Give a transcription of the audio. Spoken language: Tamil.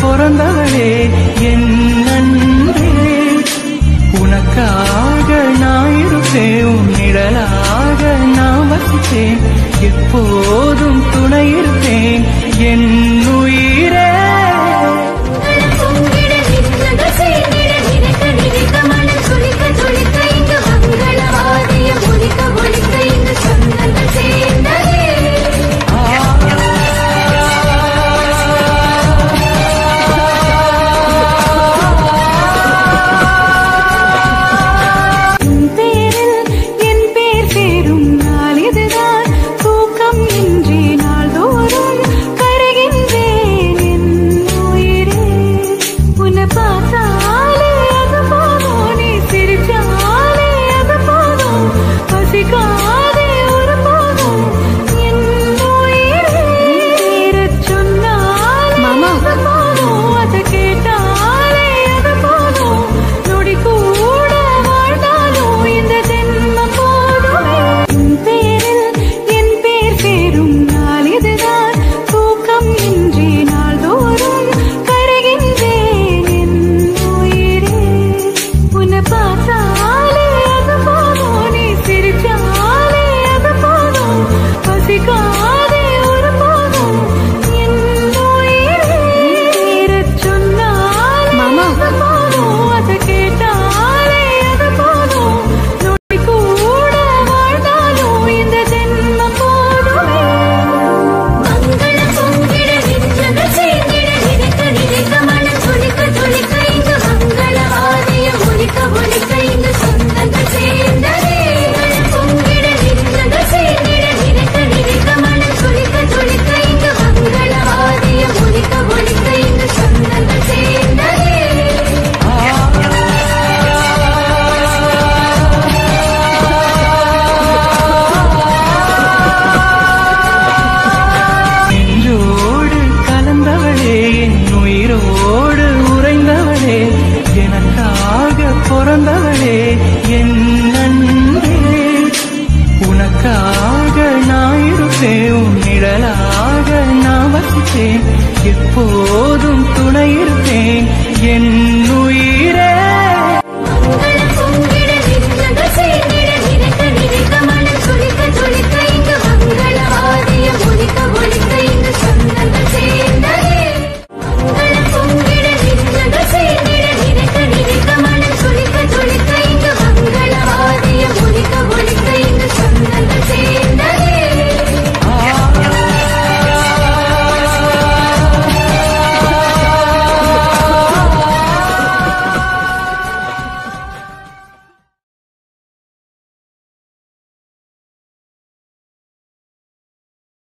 பிறந்தவளே என் நன்றே உனக்காக நான் இருப்பேன் நிழலாக நான் வசித்தேன் எப்போதும் துணை இருப்பேன். பிறந்தவளே என் நண்பே உனக்காக நான் இருப்பேன் உன் நிழலாக நான் வசிப்பேன். எப்போதும் துணை இருப்பேன் என்